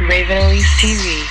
Raven Elyse TV.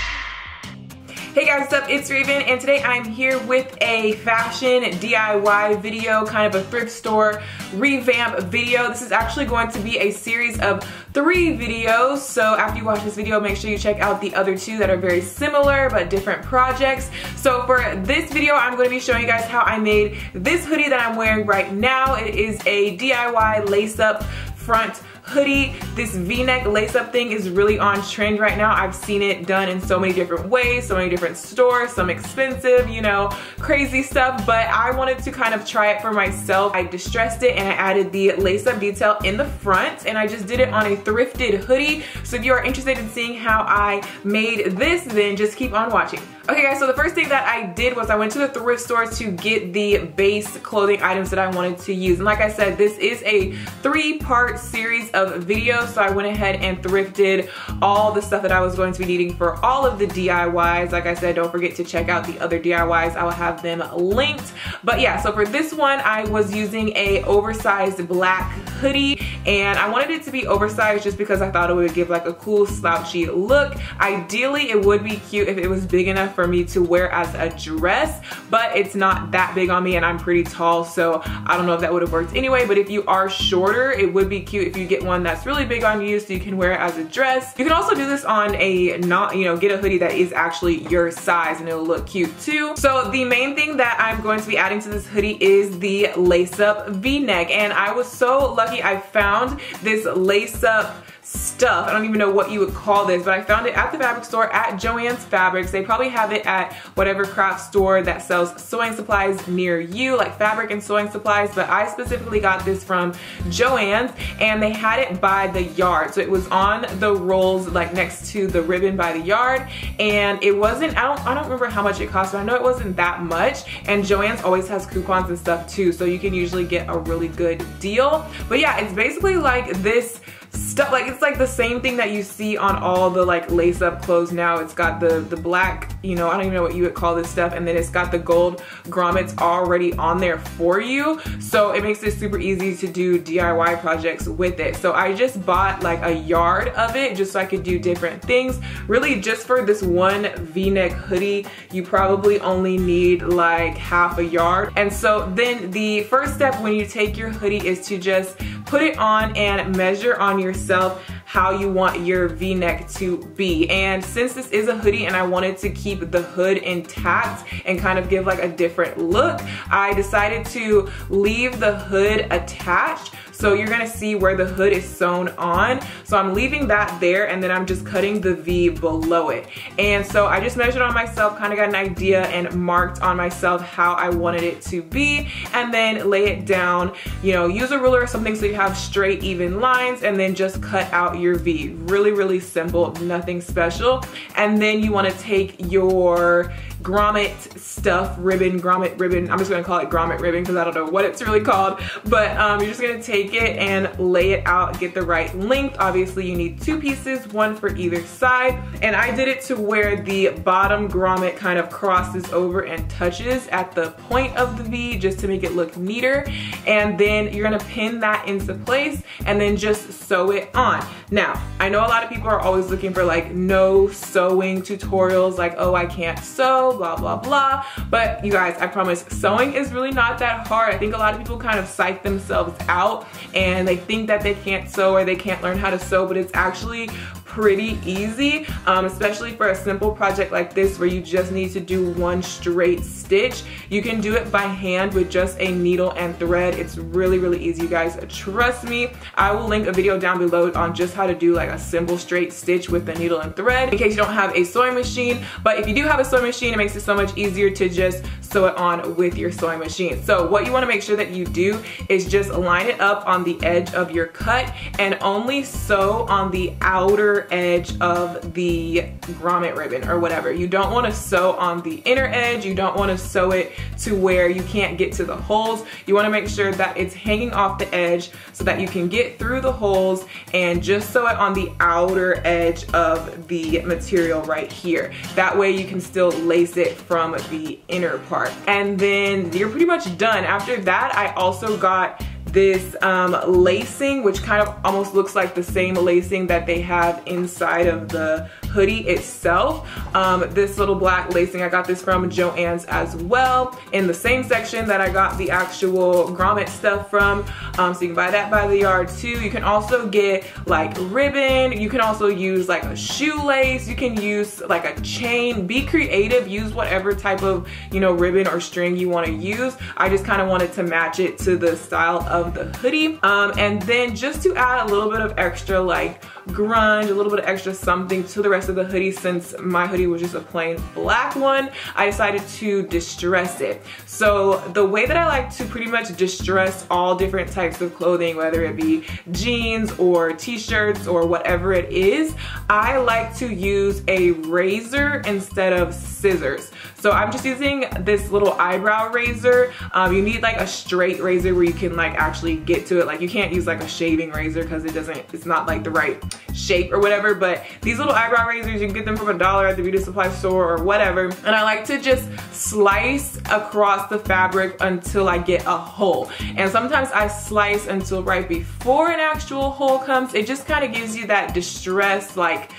Hey guys, what's up? It's Raven and today I'm here with a fashion DIY video, kind of a thrift store revamp video. This is actually going to be a series of three videos. So after you watch this video, make sure you check out the other two that are very similar but different projects. So for this video, I'm going to be showing you guys how I made this hoodie that I'm wearing right now. It is a DIY lace up front hoodie. This v-neck lace-up thing is really on trend right now. I've seen it done in so many different ways, so many different stores, some expensive, you know, crazy stuff, but I wanted to kind of try it for myself. I distressed it and I added the lace-up detail in the front and I just did it on a thrifted hoodie. So if you are interested in seeing how I made this, then just keep on watching. Okay guys, so the first thing that I did was I went to the thrift store to get the base clothing items that I wanted to use. And like I said, this is a three-part series of videos, so I went ahead and thrifted all the stuff that I was going to be needing for all of the DIYs. Like I said, don't forget to check out the other DIYs. I will have them linked. But yeah, so for this one, I was using a oversized black hoodie and I wanted it to be oversized just because I thought it would give like a cool slouchy look. Ideally, it would be cute if it was big enough for me to wear as a dress, but it's not that big on me and I'm pretty tall, so I don't know if that would have worked anyway, but if you are shorter, it would be cute if you get one that's really big on you so you can wear it as a dress. You can also do this on a not, you know, get a hoodie that is actually your size and it'll look cute too. So the main thing that I'm going to be adding to this hoodie is the lace up v-neck and I was so lucky I found this lace up stuff. I don't even know what you would call this, but I found it at the fabric store at Joann's Fabrics. They probably have it at whatever craft store that sells sewing supplies near you, like fabric and sewing supplies, but I specifically got this from Joann's and they had it by the yard. So it was on the rolls like next to the ribbon by the yard and it wasn't, I don't, I don't remember how much it cost, but I know it wasn't that much and Joann's always has coupons and stuff too, so you can usually get a really good deal. But yeah, it's basically like this stuff like it's like the same thing that you see on all the like lace up clothes now. It's got the the black you know I don't even know what you would call this stuff and then it's got the gold grommets already on there for you. So it makes it super easy to do DIY projects with it. So I just bought like a yard of it just so I could do different things. Really just for this one v-neck hoodie you probably only need like half a yard. And so then the first step when you take your hoodie is to just put it on and measure on yourself how you want your v-neck to be. And since this is a hoodie and I wanted to keep the hood intact and kind of give like a different look, I decided to leave the hood attached so you're gonna see where the hood is sewn on. So I'm leaving that there and then I'm just cutting the V below it. And so I just measured on myself, kind of got an idea and marked on myself how I wanted it to be and then lay it down, you know, use a ruler or something so you have straight even lines and then just cut out your V. Really, really simple, nothing special. And then you wanna take your grommet stuff, ribbon, grommet ribbon. I'm just gonna call it grommet ribbon because I don't know what it's really called. But um, you're just gonna take it and lay it out, get the right length. Obviously you need two pieces, one for either side. And I did it to where the bottom grommet kind of crosses over and touches at the point of the V just to make it look neater. And then you're gonna pin that into place and then just sew it on. Now, I know a lot of people are always looking for like no sewing tutorials, like, oh, I can't sew, blah, blah, blah. But you guys, I promise, sewing is really not that hard. I think a lot of people kind of psych themselves out and they think that they can't sew or they can't learn how to sew, but it's actually pretty easy, um, especially for a simple project like this where you just need to do one straight stitch. You can do it by hand with just a needle and thread. It's really, really easy, you guys. Trust me. I will link a video down below on just how to do like a simple straight stitch with the needle and thread in case you don't have a sewing machine. But if you do have a sewing machine, it makes it so much easier to just sew it on with your sewing machine. So what you wanna make sure that you do is just line it up on the edge of your cut and only sew on the outer edge of the grommet ribbon or whatever. You don't wanna sew on the inner edge. You don't wanna sew it to where you can't get to the holes. You wanna make sure that it's hanging off the edge so that you can get through the holes and just sew it on the outer edge of the material right here. That way you can still lace it from the inner part. And then you're pretty much done. After that, I also got this um, lacing, which kind of almost looks like the same lacing that they have inside of the hoodie itself. Um, this little black lacing, I got this from Joann's as well in the same section that I got the actual grommet stuff from. Um, so you can buy that by the yard too. You can also get like ribbon. You can also use like a shoelace. You can use like a chain. Be creative. Use whatever type of, you know, ribbon or string you want to use. I just kind of wanted to match it to the style of the hoodie. Um, and then just to add a little bit of extra like grunge, a little bit of extra something to the rest of the hoodie since my hoodie was just a plain black one, I decided to distress it. So the way that I like to pretty much distress all different types of clothing, whether it be jeans or t-shirts or whatever it is, I like to use a razor instead of scissors. So I'm just using this little eyebrow razor. Um, you need like a straight razor where you can like actually get to it. Like you can't use like a shaving razor because it doesn't, it's not like the right shape or whatever. But these little eyebrow razors, you can get them from a dollar at the beauty supply store or whatever. And I like to just slice across the fabric until I get a hole. And sometimes I slice until right before an actual hole comes. It just kind of gives you that distress like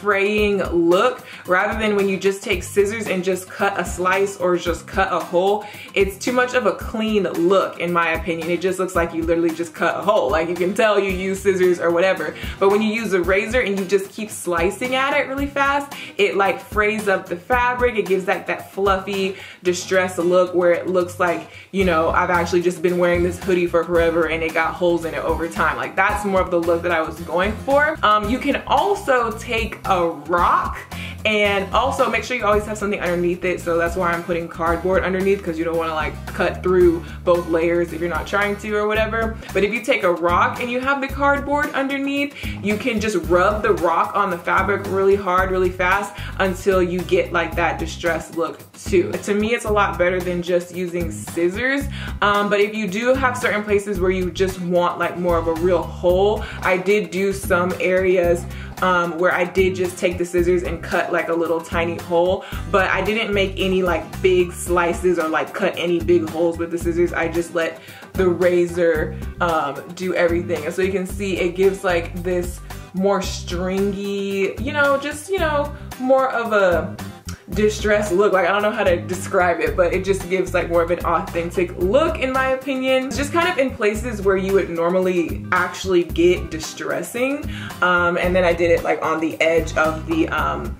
fraying look rather than when you just take scissors and just cut a slice or just cut a hole. It's too much of a clean look in my opinion. It just looks like you literally just cut a hole. Like you can tell you use scissors or whatever. But when you use a razor and you just keep slicing at it really fast, it like frays up the fabric. It gives that, that fluffy distressed look where it looks like, you know, I've actually just been wearing this hoodie for forever and it got holes in it over time. Like that's more of the look that I was going for. Um, you can also take a rock and also make sure you always have something underneath it. So that's why I'm putting cardboard underneath because you don't want to like cut through both layers if you're not trying to or whatever. But if you take a rock and you have the cardboard underneath, you can just rub the rock on the fabric really hard, really fast until you get like that distressed look too. To me, it's a lot better than just using scissors. Um, but if you do have certain places where you just want like more of a real hole, I did do some areas um, where I did just take the scissors and cut like a little tiny hole, but I didn't make any like big slices or like cut any big holes with the scissors. I just let the razor um, do everything. And so you can see it gives like this more stringy, you know, just, you know, more of a distressed look. Like, I don't know how to describe it, but it just gives like more of an authentic look in my opinion. Just kind of in places where you would normally actually get distressing. Um, and then I did it like on the edge of the um,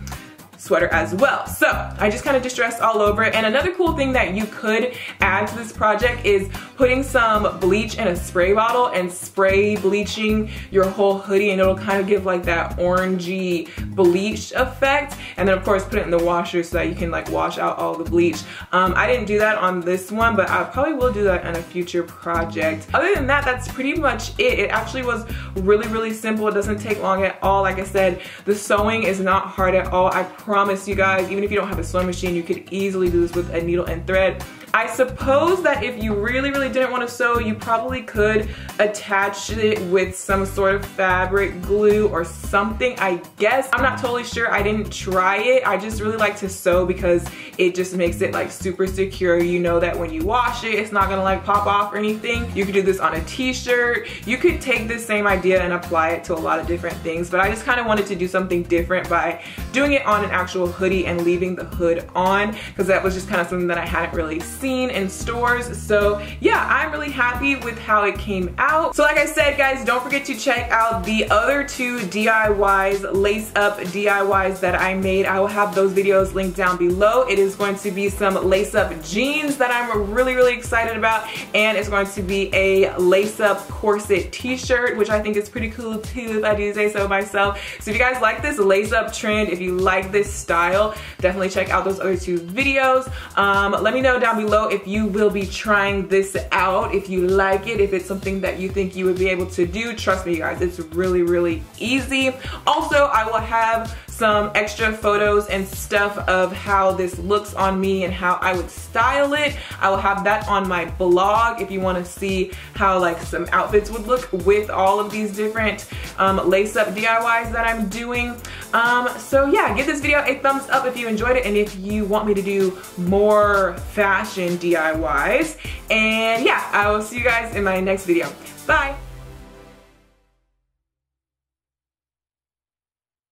sweater as well. So I just kind of distressed all over it. And another cool thing that you could add to this project is putting some bleach in a spray bottle and spray bleaching your whole hoodie and it'll kind of give like that orangey bleach effect. And then of course put it in the washer so that you can like wash out all the bleach. Um, I didn't do that on this one, but I probably will do that on a future project. Other than that, that's pretty much it. It actually was really, really simple. It doesn't take long at all. Like I said, the sewing is not hard at all. I promise you guys, even if you don't have a sewing machine, you could easily do this with a needle and thread. I suppose that if you really, really didn't want to sew, you probably could attach it with some sort of fabric glue or something, I guess. I'm not totally sure. I didn't try it. I just really like to sew because it just makes it like super secure. You know that when you wash it, it's not gonna like pop off or anything. You could do this on a t-shirt. You could take this same idea and apply it to a lot of different things, but I just kind of wanted to do something different by doing it on an actual hoodie and leaving the hood on because that was just kind of something that I hadn't really seen in stores. So yeah, I'm really happy with how it came out. So like I said, guys, don't forget to check out the other two DIYs, lace up DIYs that I made. I will have those videos linked down below. It is going to be some lace up jeans that I'm really, really excited about. And it's going to be a lace up corset t-shirt, which I think is pretty cool too, if I do say so myself. So if you guys like this lace up trend, if you like this style, definitely check out those other two videos. Um, let me know down below if you will be trying this out, if you like it, if it's something that you think you would be able to do. Trust me guys, it's really, really easy. Also, I will have some extra photos and stuff of how this looks on me and how I would style it. I will have that on my blog if you wanna see how like some outfits would look with all of these different um, lace up DIYs that I'm doing. Um, so yeah, give this video a thumbs up if you enjoyed it and if you want me to do more fashion DIYs. And yeah, I will see you guys in my next video. Bye.